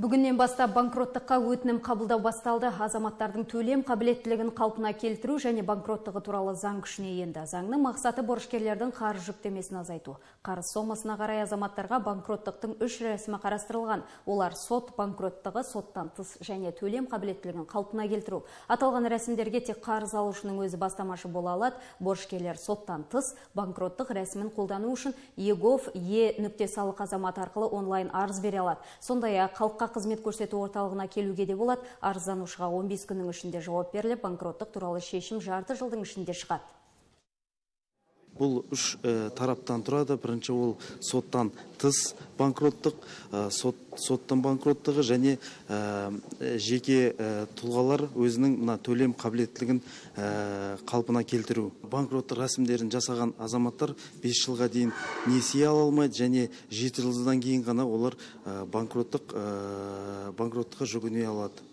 Бүгіннен бастап банкроттыққа өтінім қабылдау басталды. Азаматтардың төлем қабілеттілігін қалпына келтіру және банкроттығы туралы заң күшіне енді. Заңның мақсаты борышкерлердің қарыз жүктемесін азайту. Қарыз сомасына қарай азаматтарға банкроттықтың үш рәсімі қарастырылған. Олар сот банкроттығы, соттан тыс және төлем қабілеттілігін қалпына келтіру. Аталған рәсімдерге тек қарыз алушының өзі бастамашы бола алады. Борышкерлер соттан тыс банкроттық рәсімін қолдану үшін егов е нүкте салық азамат арқылы онлайн арыз бере алады. Сондай-ақ халыққа қызмет көрсету орталығына келуге де болады. Арызданушыға 15 күннің ішінде жауап беріліп, банкроттық туралы шешім жарты жылдың ішінде шығады. Бұл үш тараптан тұрады. Бірінші ол соттан тыс банкроттық сот, соттан банкроттығы және жеке тұлғалар өзінің мына төлем қабілеттілігін қалпына келтіру. Банкроттық рәсімдерін жасаған азаматтар 5 жылға дейін несие ала алмайды және жеті жылдан кейін ғана олар банкроттық банкроттыққа жүгіне алады.